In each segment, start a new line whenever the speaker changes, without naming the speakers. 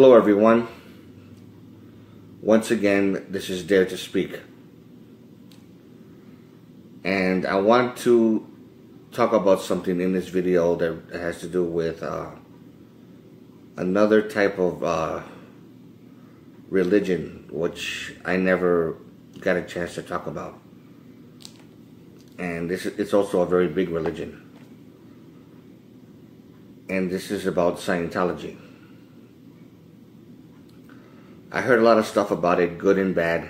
Hello, everyone. Once again, this is Dare to Speak. And I want to talk about something in this video that has to do with uh, another type of uh, religion, which I never got a chance to talk about. And this it's also a very big religion. And this is about Scientology. I heard a lot of stuff about it, good and bad.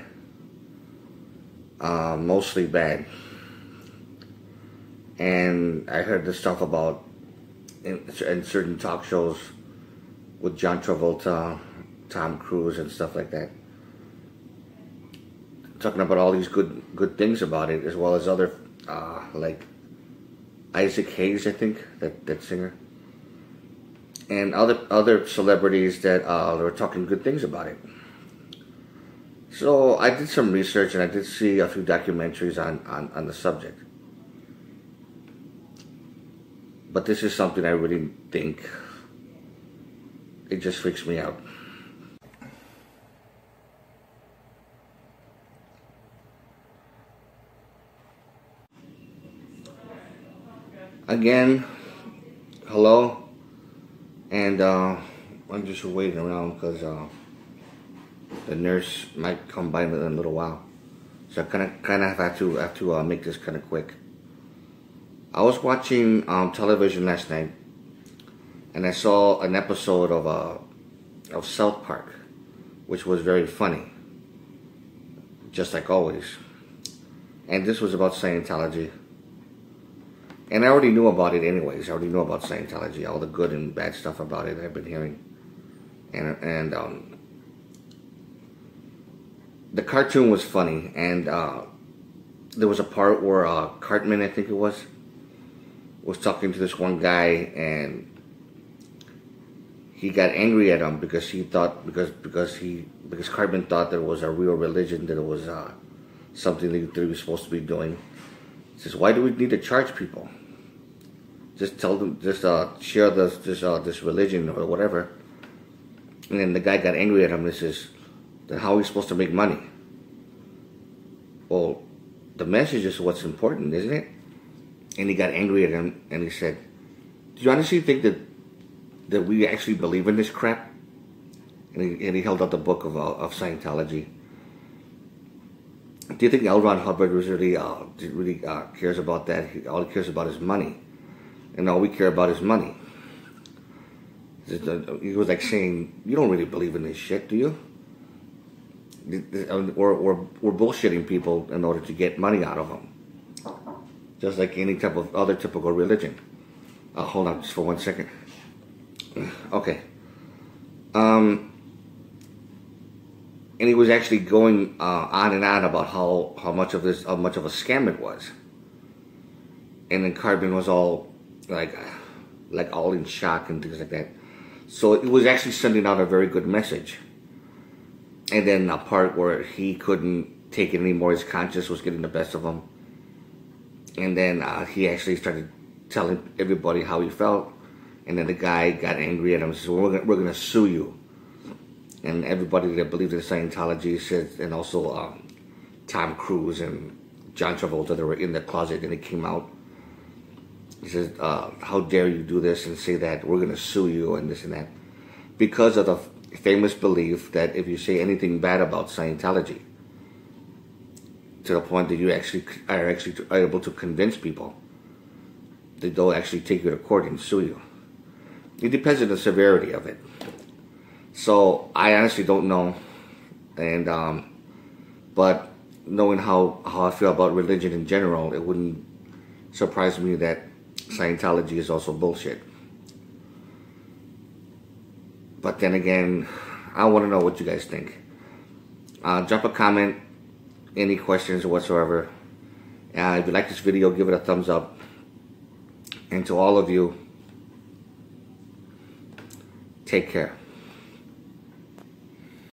Uh, mostly bad. And I heard the stuff about in, in, certain talk shows with John Travolta, Tom Cruise, and stuff like that. Talking about all these good good things about it, as well as other uh, like Isaac Hayes, I think that that singer, and other other celebrities that uh, were talking good things about it. So I did some research and I did see a few documentaries on, on, on the subject. But this is something I really think it just freaks me out. Again, hello, and uh, I'm just waiting around because uh, the nurse might come by in a little while. So I kind of kind of have to have to uh, make this kind of quick. I was watching um, television last night, and I saw an episode of uh, of South Park, which was very funny, just like always. And this was about Scientology. And I already knew about it anyways. I already knew about Scientology, all the good and bad stuff about it I've been hearing. And, and um, the cartoon was funny, and uh, there was a part where uh, Cartman, I think it was, was talking to this one guy, and he got angry at him because he thought because because he because Cartman thought there was a real religion that it was uh, something that he was supposed to be doing. He says, "Why do we need to charge people? Just tell them, just uh, share this this uh, this religion or whatever." And then the guy got angry at him and says, then how are we supposed to make money? Well, the message is what's important, isn't it? And he got angry at him and he said, Do you honestly think that that we actually believe in this crap? And he, and he held out the book of, uh, of Scientology. Do you think L. Ron Hubbard really, uh, really uh, cares about that? He, all he cares about is money. And all we care about is money. He was like saying, You don't really believe in this shit, do you? We're, we're, we're bullshitting people in order to get money out of them. Just like any type of other typical religion. Uh, hold on just for one second. Okay. Um, and he was actually going uh, on and on about how, how much of this how much of a scam it was. And then Cartman was all like like all in shock and things like that. So it was actually sending out a very good message and then a part where he couldn't take it anymore. His conscience was getting the best of him. And then uh, he actually started telling everybody how he felt. And then the guy got angry at him and said, well, we're going to sue you. And everybody that believed in Scientology said, and also um, Tom Cruise and John Travolta, they were in the closet and they came out. He says, uh, how dare you do this and say that we're going to sue you and this and that. Because of the famous belief that if you say anything bad about Scientology, to the point that you actually are actually able to convince people that they'll actually take you to court and sue you. It depends on the severity of it. So I honestly don't know, and um, but knowing how how I feel about religion in general, it wouldn't surprise me that Scientology is also bullshit. But then again, I want to know what you guys think. Uh, drop a comment, any questions whatsoever. Uh, if you like this video, give it a thumbs up. And to all of you, take care.